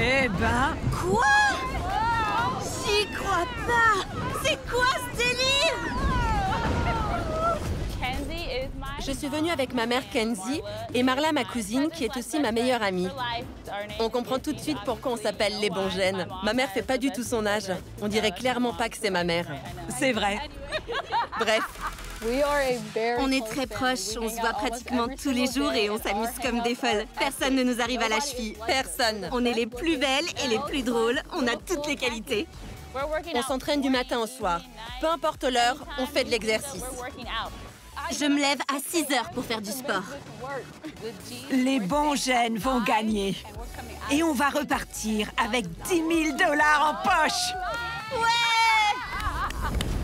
Eh ben... Quoi? J'y crois pas C'est quoi ce délire? Je suis venue avec ma mère Kenzie et Marla, ma cousine, qui est aussi ma meilleure amie. On comprend tout de suite pourquoi on s'appelle les bons gènes. Ma mère fait pas du tout son âge. On dirait clairement pas que c'est ma mère. C'est vrai. Bref, On est très proches, on se voit pratiquement tous les jours et on s'amuse comme des folles. Personne ne nous arrive à la cheville. personne. On est les plus belles et les plus drôles, on a toutes les qualités. On s'entraîne du matin au soir. Peu importe l'heure, on fait de l'exercice. Je me lève à 6 heures pour faire du sport. Les bons gènes vont gagner. Et on va repartir avec 10 000 dollars en poche. Ouais